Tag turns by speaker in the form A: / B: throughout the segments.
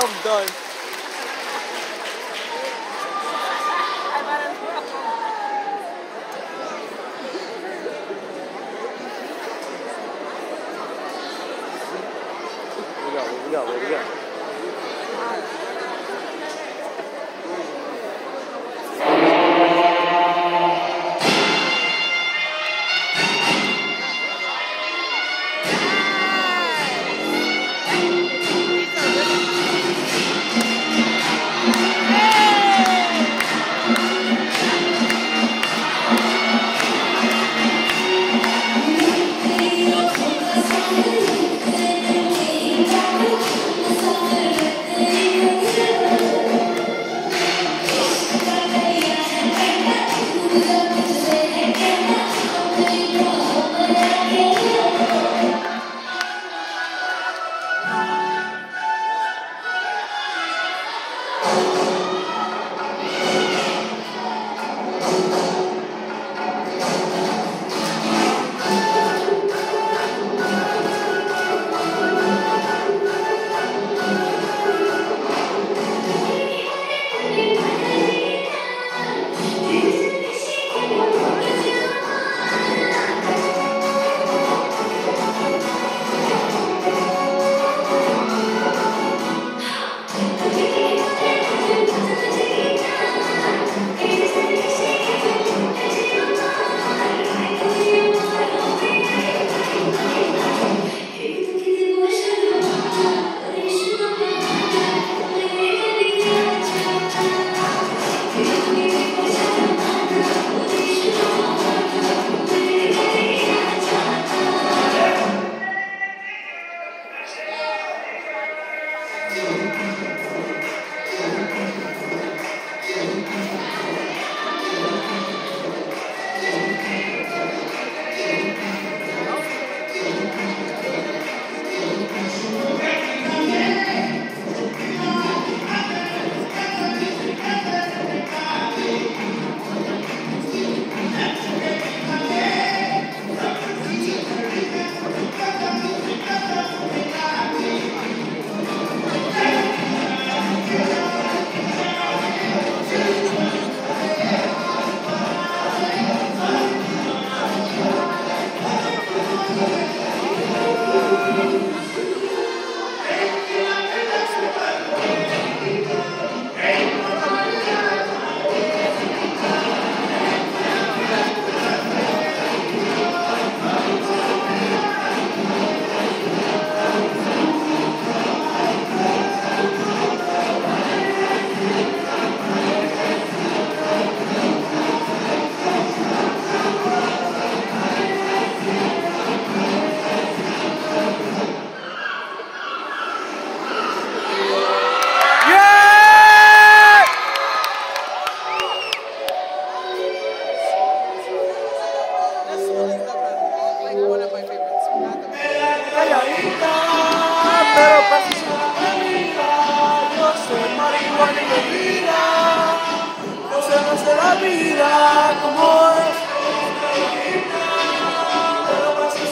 A: I'm
B: done.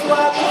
C: Pero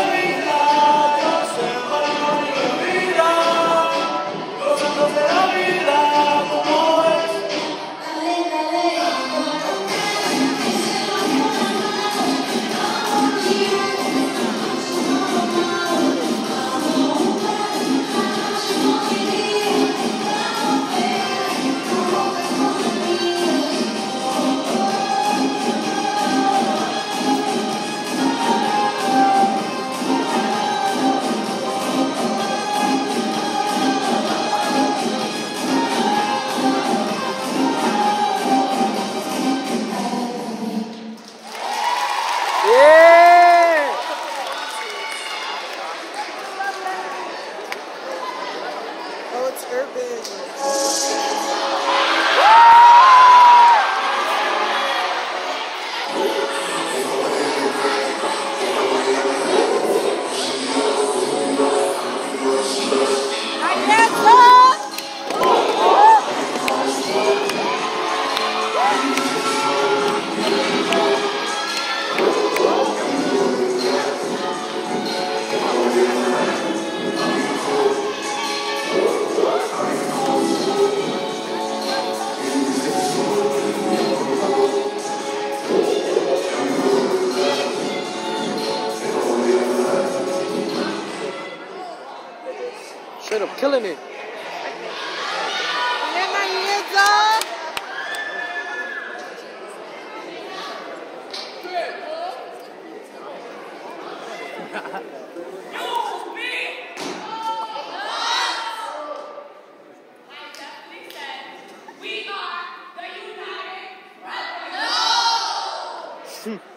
B: Yeah!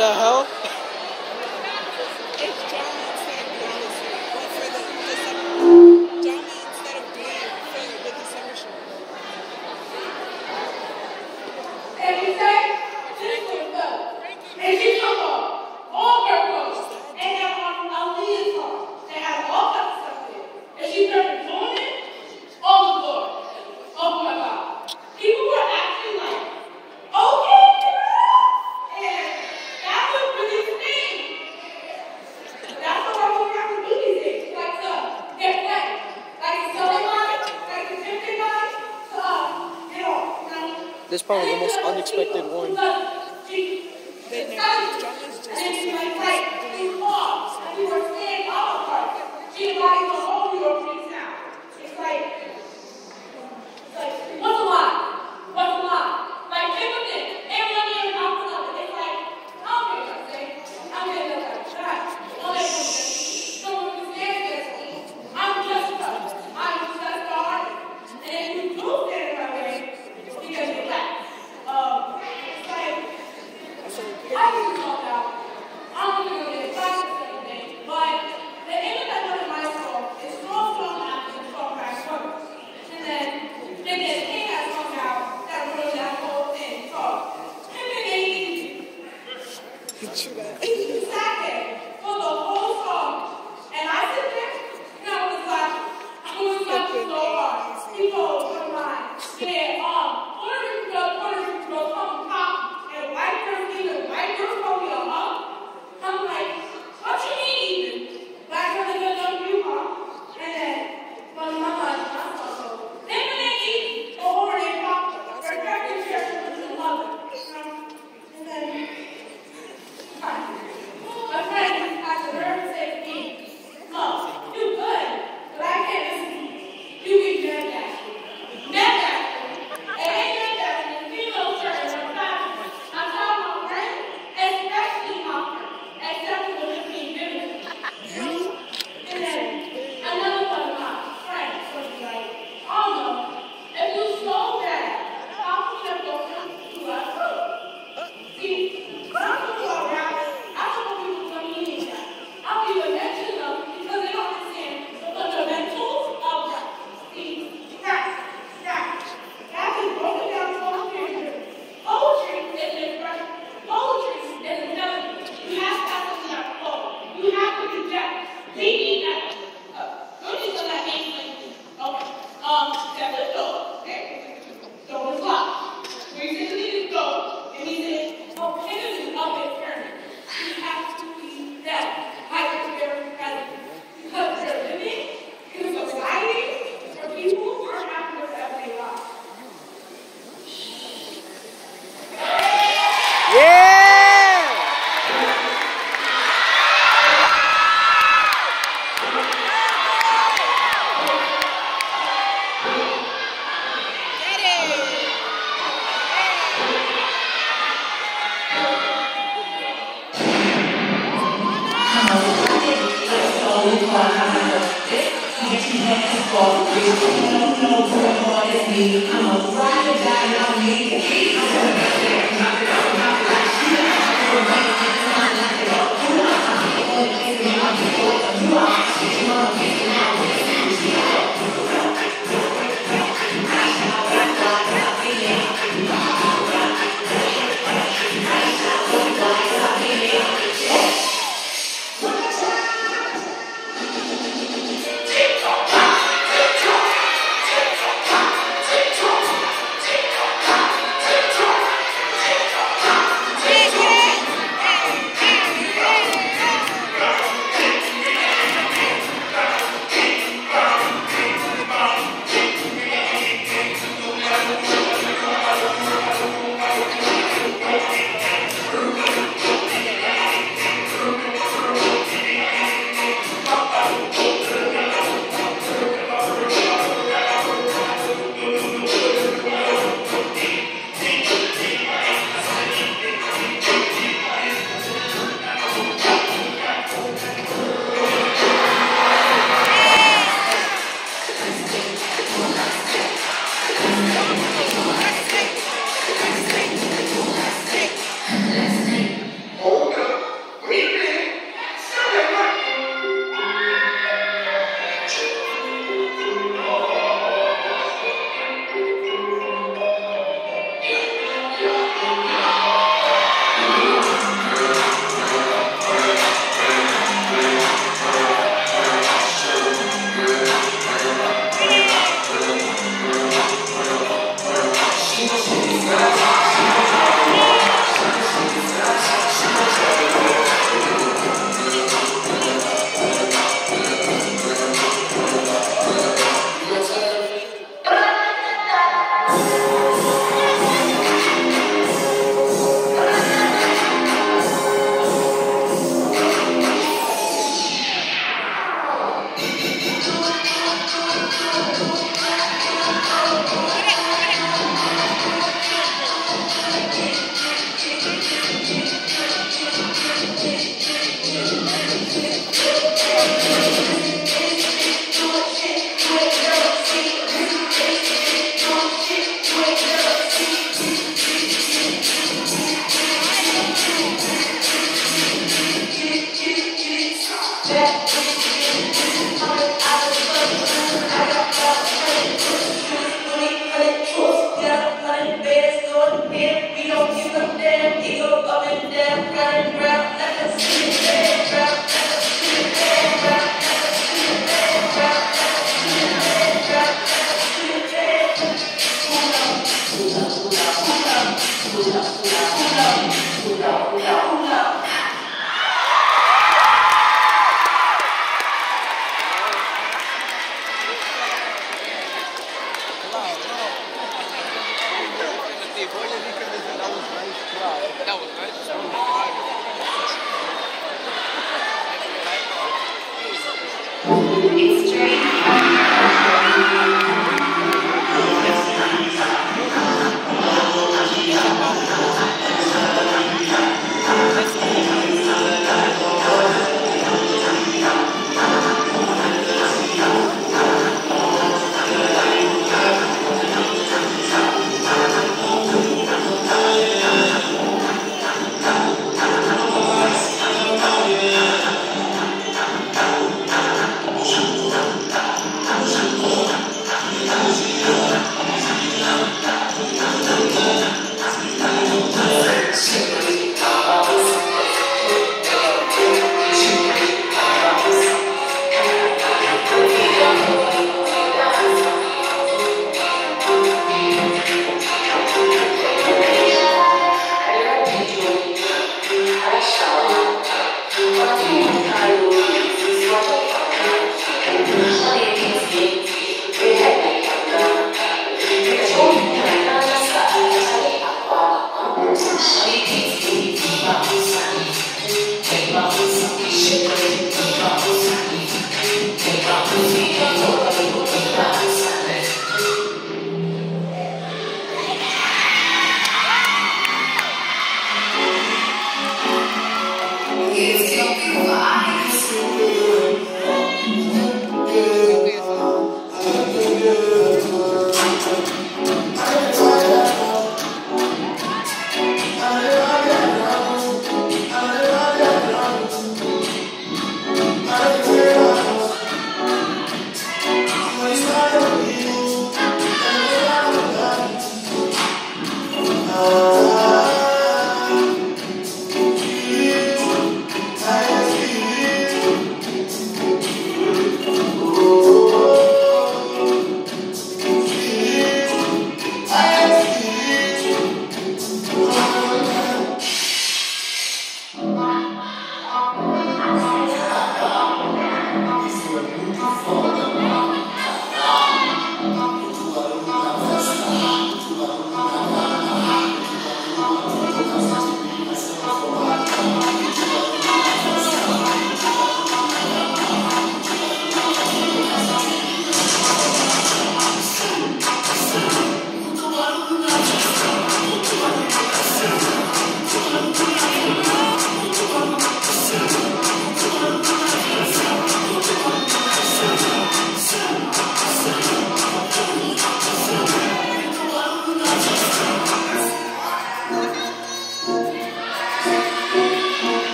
C: The hell?